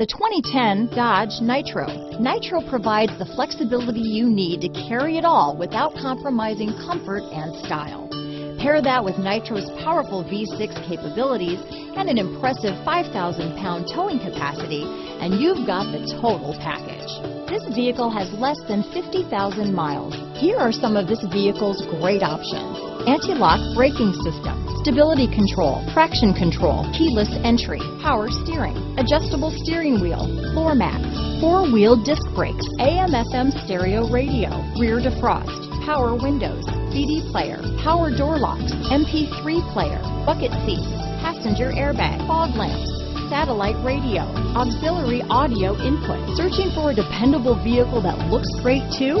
The 2010 Dodge Nitro. Nitro provides the flexibility you need to carry it all without compromising comfort and style. Pair that with Nitro's powerful V6 capabilities and an impressive 5,000-pound towing capacity, and you've got the total package. This vehicle has less than 50,000 miles. Here are some of this vehicle's great options. Anti-lock braking system, stability control, traction control, keyless entry, power steering, adjustable steering wheel, floor mats, four-wheel disc brakes, AM FM stereo radio, rear defrost, power windows, CD player, power door locks, MP3 player, bucket seats, passenger airbag, fog lamps, satellite radio, auxiliary audio input. Searching for a dependable vehicle that looks great too?